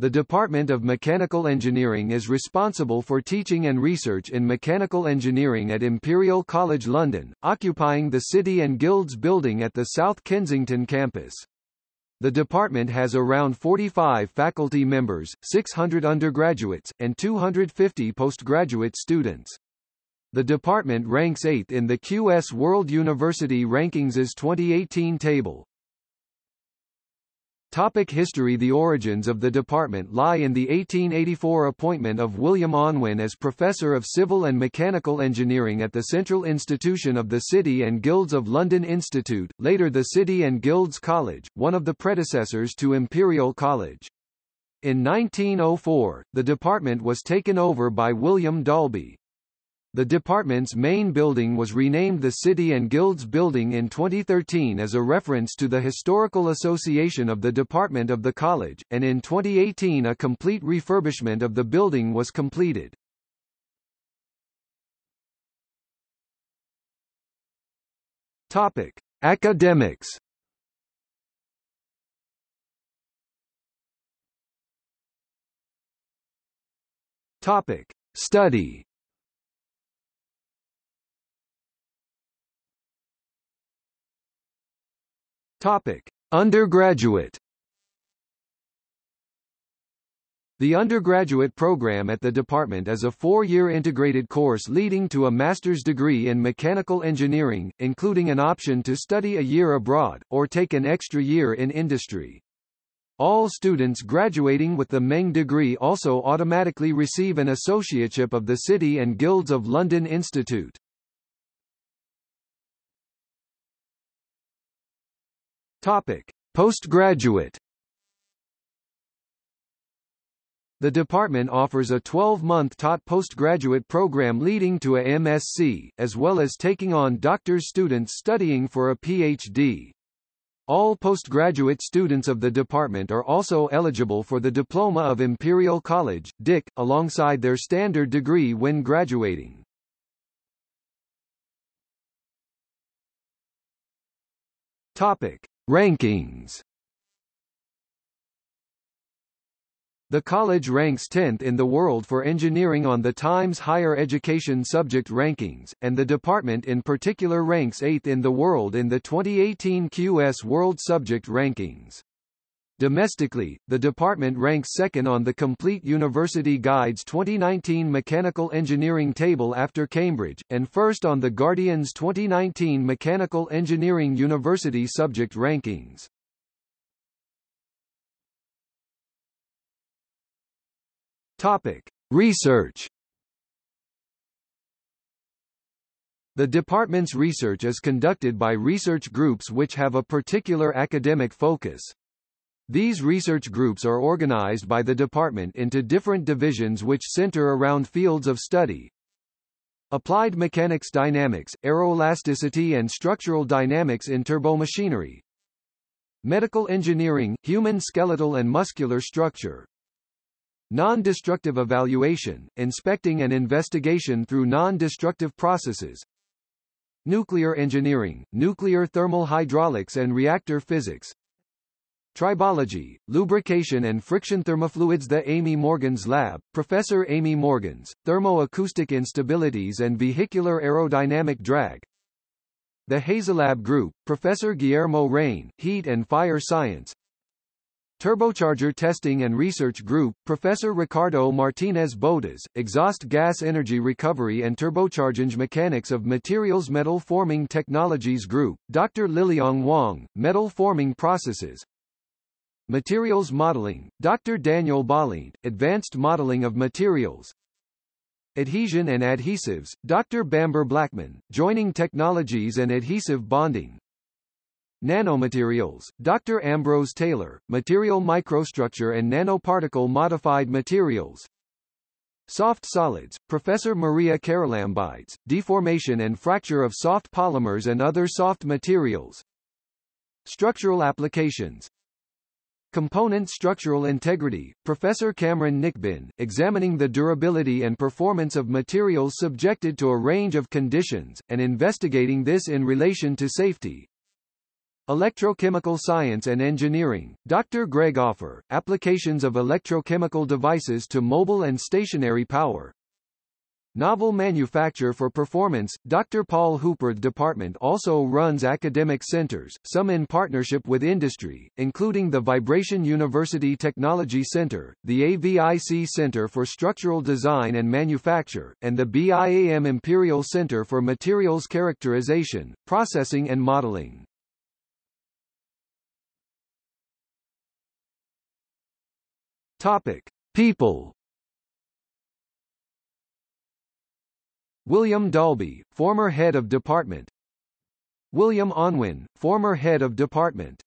The Department of Mechanical Engineering is responsible for teaching and research in mechanical engineering at Imperial College London, occupying the City and Guilds building at the South Kensington campus. The department has around 45 faculty members, 600 undergraduates, and 250 postgraduate students. The department ranks 8th in the QS World University Rankings' 2018 table. Topic history The origins of the department lie in the 1884 appointment of William Unwin as Professor of Civil and Mechanical Engineering at the Central Institution of the City and Guilds of London Institute, later the City and Guilds College, one of the predecessors to Imperial College. In 1904, the department was taken over by William Dalby. The department's main building was renamed the City and Guilds Building in 2013 as a reference to the historical association of the department of the college, and in 2018 a complete refurbishment of the building was completed. Topic: Academics. Topic: Study. Topic: Undergraduate The undergraduate program at the department is a four-year integrated course leading to a master's degree in mechanical engineering, including an option to study a year abroad, or take an extra year in industry. All students graduating with the Meng degree also automatically receive an associateship of the City and Guilds of London Institute. Topic: Postgraduate The department offers a 12-month taught postgraduate program leading to a MSc, as well as taking on doctor's students studying for a PhD. All postgraduate students of the department are also eligible for the Diploma of Imperial College, DIC, alongside their standard degree when graduating. Topic. Rankings The college ranks 10th in the world for engineering on the Times Higher Education Subject Rankings, and the department in particular ranks 8th in the world in the 2018 QS World Subject Rankings. Domestically, the department ranks second on the Complete University Guide's 2019 Mechanical Engineering table after Cambridge, and first on the Guardian's 2019 Mechanical Engineering University Subject Rankings. Topic. Research The department's research is conducted by research groups which have a particular academic focus. These research groups are organized by the department into different divisions which center around fields of study. Applied mechanics dynamics, aeroelasticity and structural dynamics in turbomachinery. Medical engineering, human skeletal and muscular structure. Non-destructive evaluation, inspecting and investigation through non-destructive processes. Nuclear engineering, nuclear thermal hydraulics and reactor physics. Tribology, Lubrication and Friction Thermofluids. The Amy Morgans Lab, Professor Amy Morgans, Thermoacoustic Instabilities and Vehicular Aerodynamic Drag. The Hazelab Group, Professor Guillermo Rein, Heat and Fire Science. Turbocharger Testing and Research Group, Professor Ricardo Martinez Botas, Exhaust Gas Energy Recovery and Turbocharging Mechanics of Materials Metal Forming Technologies Group, Dr. Liliang Wang, Metal Forming Processes, Materials Modeling, Dr. Daniel Balint, Advanced Modeling of Materials Adhesion and Adhesives, Dr. Bamber Blackman, Joining Technologies and Adhesive Bonding Nanomaterials, Dr. Ambrose Taylor, Material Microstructure and Nanoparticle Modified Materials Soft Solids, Professor Maria Charalambides, Deformation and Fracture of Soft Polymers and Other Soft Materials Structural Applications Component Structural Integrity, Professor Kamran Nikbin, examining the durability and performance of materials subjected to a range of conditions, and investigating this in relation to safety. Electrochemical Science and Engineering, Dr. Greg Offer, Applications of Electrochemical Devices to Mobile and Stationary Power. Novel Manufacture for Performance, Dr. Paul Hooper department also runs academic centers, some in partnership with industry, including the Vibration University Technology Center, the AVIC Center for Structural Design and Manufacture, and the BIAM Imperial Center for Materials Characterization, Processing and Modeling. Topic. People William Dalby, former head of department. William Unwin, former head of department